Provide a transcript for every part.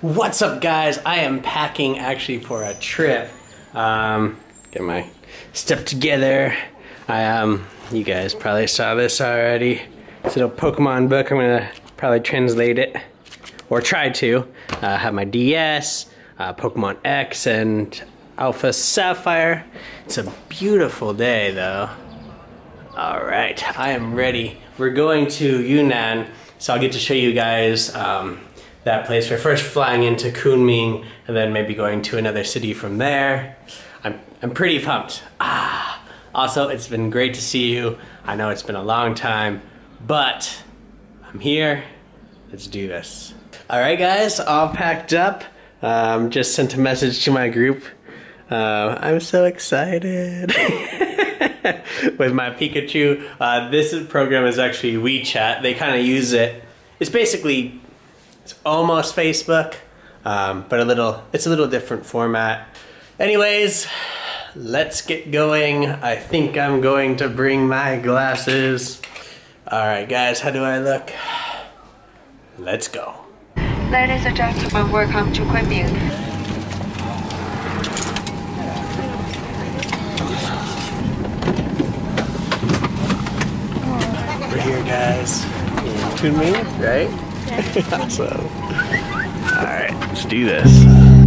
What's up, guys? I am packing actually for a trip. Um, get my stuff together. I um, you guys probably saw this already. This little Pokemon book. I'm gonna probably translate it or try to. Uh, have my DS, uh, Pokemon X, and Alpha Sapphire. It's a beautiful day, though. All right, I am ready. We're going to Yunnan, so I'll get to show you guys um, that place. We're first flying into Kunming, and then maybe going to another city from there. I'm I'm pretty pumped. Ah. Also, it's been great to see you. I know it's been a long time, but I'm here. Let's do this. All right, guys, all packed up. Um, just sent a message to my group. Uh, I'm so excited. with my Pikachu. Uh, this program is actually WeChat. They kind of use it. It's basically it's almost Facebook, um, but a little. It's a little different format. Anyways, let's get going. I think I'm going to bring my glasses. All right, guys, how do I look? Let's go. Ladies and gentlemen, welcome to Kunming. We're here, guys. In Kunming, right? Awesome. All right, let's do this.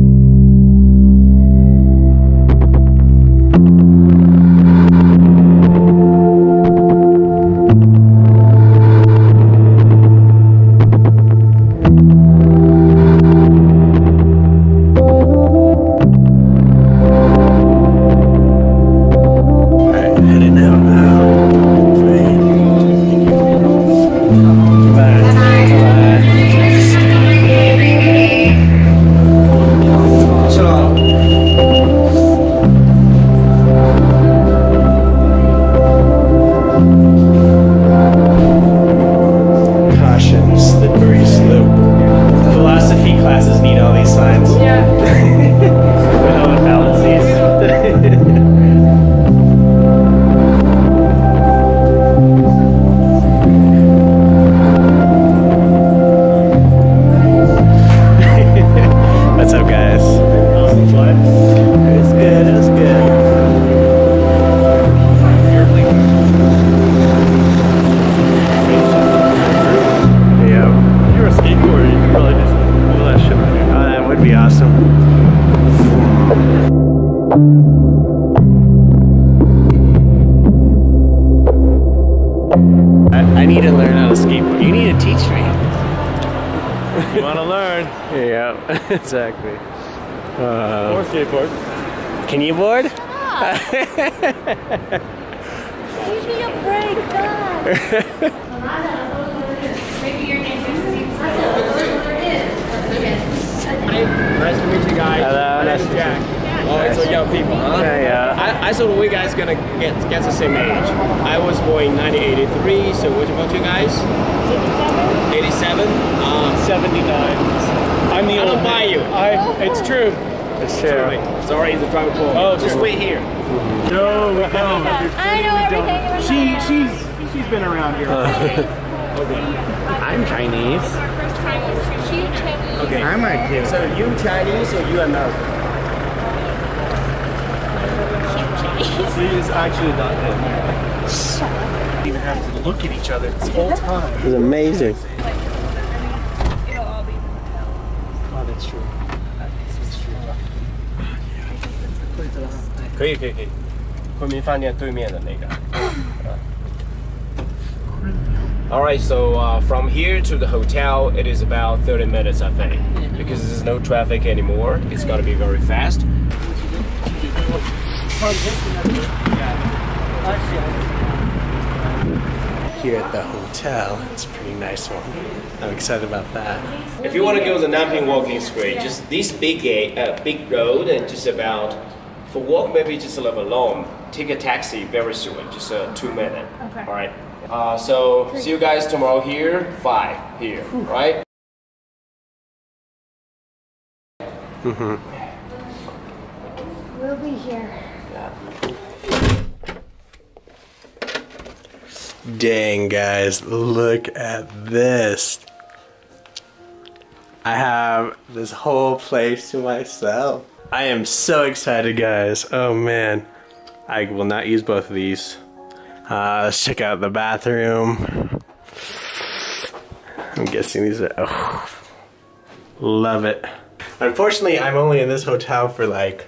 Learn? Yeah, exactly. Uh, Or skateboard. can you board? Give me a break, God. Maybe your name Nice to meet you guys. Hello, nice to meet you. Jack. Oh, it's all young people, huh? Yeah, yeah. I, I thought we guys gonna get get the same age. I was born in 1983, so what about you guys? 87? Uh, 79. I'm the I don't old buy you. I, it's true. It's true. Sorry, sorry, it's a driver call. Oh, just sure. wait here. No, we don't. I know everything. She, she's, she's been around here. Okay. I'm Chinese. She Chinese. Okay. I'm a kid. So you Chinese or you American? She is actually not dead. We even have to look at each other this whole time. It's amazing. Oh, that's true. That's true. 可以可以可以。昆明饭店对面的那个。All right, so uh, from here to the hotel, it is about 30 minutes, I think, because there's no traffic anymore. It's gonna be very fast. Here at the hotel, it's a pretty nice one. I'm excited about that. If you want to go to the Nanping Walking Street, just this big gate, uh, big road, and just about for walk maybe just a little long. Take a taxi very soon, just uh, two minutes. Okay. All right. Uh, so see you guys tomorrow here, five here, right? We'll be here. Dang, guys, look at this. I have this whole place to myself. I am so excited, guys. Oh man. I will not use both of these. Uh, let's check out the bathroom. I'm guessing these are. Oh, love it. Unfortunately, I'm only in this hotel for like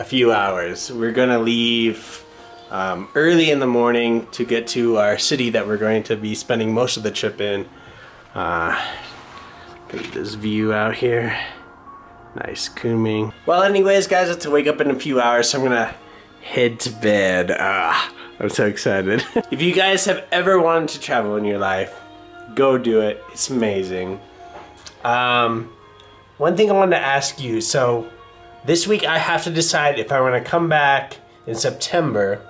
a few hours. We're gonna leave um, early in the morning to get to our city that we're going to be spending most of the trip in. Uh, at this view out here. Nice Kunming. Well, anyways, guys, I have to wake up in a few hours, so I'm gonna head to bed. Ah, I'm so excited. if you guys have ever wanted to travel in your life, go do it. It's amazing. Um, one thing I wanted to ask you, so this week I have to decide if I want to come back in September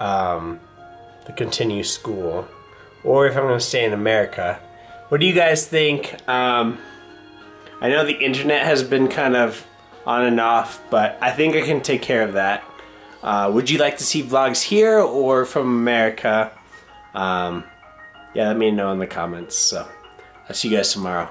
um, to continue school or if I'm going to stay in America. What do you guys think? Um, I know the internet has been kind of on and off, but I think I can take care of that. Uh, would you like to see vlogs here or from America? Um, yeah, let me know in the comments. So, I'll see you guys tomorrow.